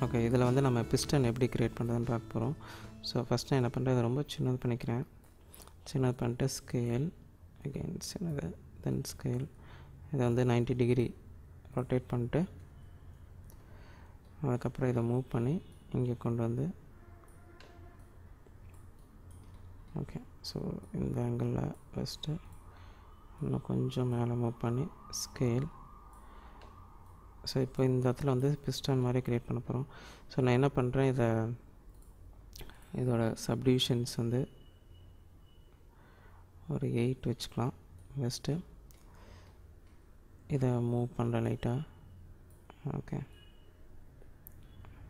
Okay இதில் வந்து நம்ம பிஸ்டன் எப்படி க்ரியேட் பண்ணுறதுன்னு பார்க்க போகிறோம் ஸோ ஃபஸ்ட்டு என்ன பண்ணுறேன் இதை ரொம்ப சின்னது பண்ணிக்கிறேன். சின்னது பண்ணிட்டு ஸ்கேல் அகெயின் சின்னது தென் ஸ்கேல் இதை வந்து 90 டிகிரி ரொட்டேட் பண்ணிட்டு அதுக்கப்புறம் இதை மூவ் பண்ணி இங்கே கொண்டு வந்து ஓகே ஸோ இந்த ஆங்கிளில் ஃபஸ்ட்டு இன்னும் கொஞ்சம் மேலே மூவ் பண்ணி ஸ்கேல் ஸோ இப்போ இந்த இடத்துல வந்து பிஸ்டன் மாதிரி க்ரியேட் பண்ண போகிறோம் ஸோ நான் என்ன பண்ணுறேன் இதை இதோட சப்டிவிஷன்ஸ் வந்து ஒரு எயிட் வச்சுக்கலாம். ஃபஸ்ட்டு இதை மூவ் பண்ணுறேன் லைட்டாக ஓகே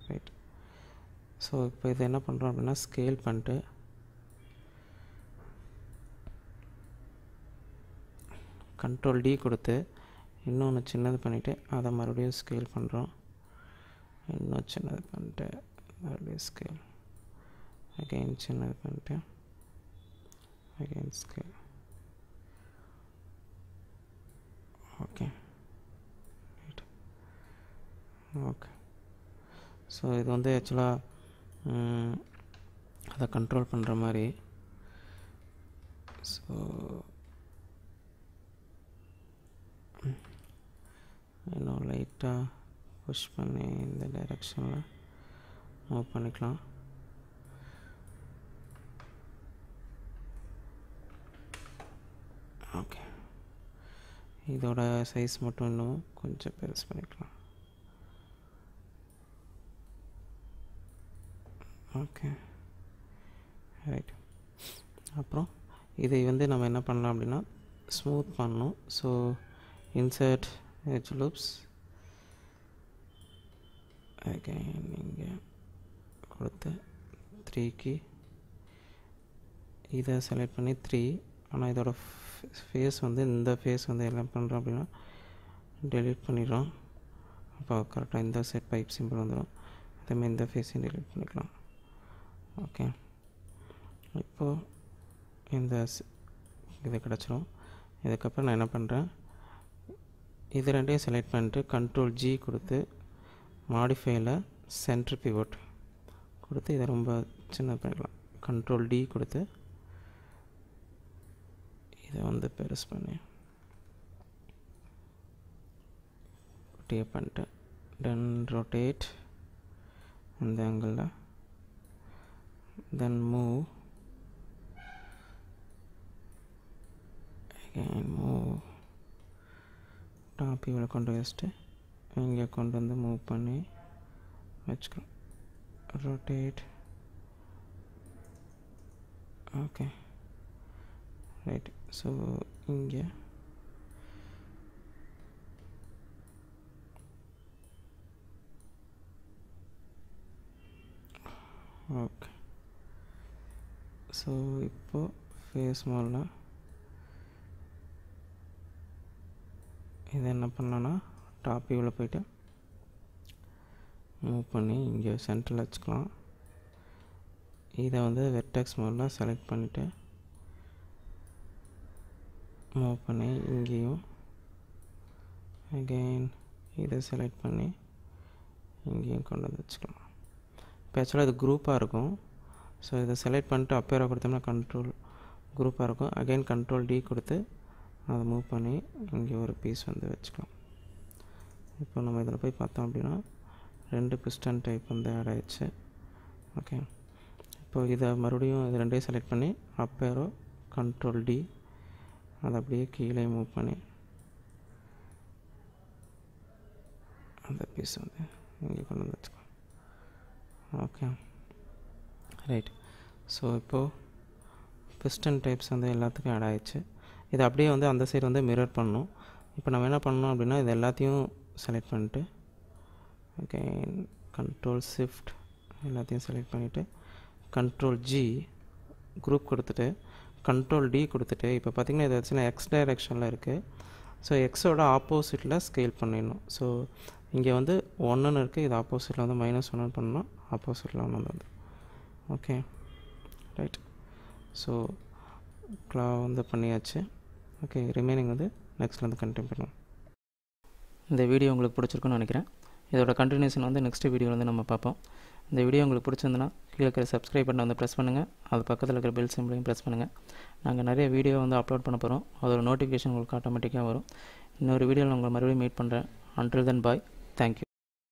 ரைட் ஸோ இப்போ இதை என்ன பண்ணுறோம் அப்படின்னா ஸ்கேல் பண்ணிட்டு கண்ட்ரோல் டி கொடுத்து இன்னொன்று சின்னது பண்ணிவிட்டு அதை மறுபடியும் ஸ்கேல் பண்ணுறோம் இன்னும் சின்னது பண்ணிட்டு மறுபடியும் ஸ்கேல் அகெயின் சின்னது பண்ணிட்டு again scale okay okay so இது வந்து ஆக்சுவலாக அதை கண்ட்ரோல் பண்ணுற மாதிரி. ஸோ இன்னும் லைட்டாக புஷ் பண்ணி இந்த டைரெக்ஷனில் மூவ் பண்ணிக்கலாம். ஓகே இதோட சைஸ் மட்டும் இன்னும் கொஞ்சம் பெருசு பண்ணிக்கலாம். ஓகே ரைட் அப்புறம் இதை வந்து நம்ம என்ன பண்ணலாம் அப்படின்னா ஸ்மூத் பண்ணணும். So insert edge loops? Again இங்கே கொடுத்து த்ரீக்கு இதை செலக்ட் பண்ணி த்ரீ ஆனால் இதோட ஃபேஸ் வந்து இந்த ஃபேஸ் வந்து என்ன பண்ணுறோம் அப்படின்னா டெலிட் பண்ணிடுறோம். அப்போ கரெக்டாக இந்த செட் பைப் சிம்பிள் வந்துடும். அதேமாதிரி இந்த ஃபேஸையும் டெலிட் பண்ணிக்கலாம். ஓகே இப்போது இந்த இது கிடச்சிரும். இதுக்கப்புறம் நான் என்ன பண்ணுறேன் இது ரெண்டையும் செலக்ட் பண்ணிட்டு கண்ட்ரோல் ஜி கொடுத்து மாடிஃபைல சென்ட்ரு பிவோட் கொடுத்து இதை ரொம்ப சின்ன பண்ணிக்கலாம். கண்ட்ரோல் டி கொடுத்து இதை வந்து பெருசு பண்ணி. குட்டியை பண்ணிட்டு தென் ரொட்டேட் அந்த ஆங்கிளில் then move again move top இவ்வளோ கொண்டு வச்சுட்டு இங்கே கொண்டு வந்து மூவ் பண்ணி வச்சுக்கலாம் ரொட்டேட் ஓகே ரைட் ஸோ இங்கே ஓகே ஸோ இப்போது ஃபேஸ் மோடில் இதை என்ன பண்ணலான்னா டாப் வியூவில் போயிட்டு மூவ் பண்ணி இங்கே சென்டரில் வச்சுக்கலாம். இதை வந்து வெர்டெக்ஸ் மோடில் செலக்ட் பண்ணிவிட்டு மூவ் பண்ணி இங்கேயும் அகெயின் இதை செலக்ட் பண்ணி இங்கேயும் கொண்டு வந்து வச்சுக்கலாம். இப்போ ஆக்சுவலாக இது குரூப்பாக இருக்கும். ஸோ இதை செலக்ட் பண்ணிட்டு அப்பேராக கொடுத்தோம்னா கண்ட்ரோல் குரூப்பாக இருக்கும். அகெயின் கண்ட்ரோல் டி கொடுத்து அதை மூவ் பண்ணி இங்கே ஒரு பீஸ் வந்து வச்சுக்கலாம். இப்போ நம்ம இதில் போய் பார்த்தோம் அப்படின்னா ரெண்டு பிஸ்டன் டைப் வந்து ஆட் ஆகிடுச்சு ஓகே இப்போ இதை மறுபடியும் இது ரெண்டையும் செலக்ட் பண்ணி அப்பேரோ கண்ட்ரோல் டி அதை அப்படியே கீழே மூவ் பண்ணி அந்த பீஸ் வந்து இங்கே கொண்டு வந்து வச்சுக்கலாம். ஓகே ரைட் ஸோ இப்போது பிஸ்டன் டைப்ஸ் வந்து எல்லாத்துக்கும் ஆட் ஆயிடுச்சு. இதை அப்படியே வந்து அந்த சைடு வந்து மிரர் பண்ணணும். இப்போ நம்ம என்ன பண்ணணும் அப்படின்னா இது எல்லாத்தையும் செலக்ட் பண்ணிட்டு ஓகே கண்ட்ரோல் ஷிஃப்ட் எல்லாத்தையும் செலக்ட் பண்ணிவிட்டு கண்ட்ரோல் ஜி குரூப் கொடுத்துட்டு கண்ட்ரோல் டி கொடுத்துட்டு இப்போ பார்த்திங்கன்னா இது வச்சுன்னா எக்ஸ் டைரெக்ஷனில் இருக்குது ஸோ எக்ஸோட ஆப்போசிட்டில் ஸ்கேல் பண்ணிடணும். ஸோ இங்கே வந்து ஒன்றுன்னு இருக்குது இது ஆப்போசிட்டில் வந்து மைனஸ் ஒன்று பண்ணணும் ஆப்போசிட்டில் ஒன்று வந்து. ஓகே ரைட் ஸோ க்ளா வந்து பண்ணியாச்சு. ஓகே ரிமைனிங் வந்து நெக்ஸ்ட்லேருந்து வந்து கண்டினியூ பண்ணுவோம் இந்த வீடியோ உங்களுக்கு பிடிச்சிருக்குன்னு நினைக்கிறேன். இதோட கண்டினியூஷன் வந்து நெக்ஸ்ட் வீடியோ வந்து நம்ம பார்ப்போம். இந்த வீடியோ உங்களுக்கு பிடிச்சிருந்துன்னா கீழே இருக்கிற சப்ஸ்கிரைப் பட்டனை வந்து ப்ரெஸ் பண்ணுங்கள் அது பக்கத்தில் இருக்கிற பெல் சிம்பிளையும் ப்ரெஸ் பண்ணுங்கள் நாங்கள் நிறைய வீடியோ வந்து அப்லோட் பண்ண போகிறோம் அதோட நோட்டிஃபிகேஷன் உங்களுக்கு ஆட்டோமேட்டிக்காக வரும். இன்னொரு வீடியோவில் உங்களை மறுபடியும் மீட் பண்ணுறேன் அன்டில் தென் பாய் தேங்க்யூ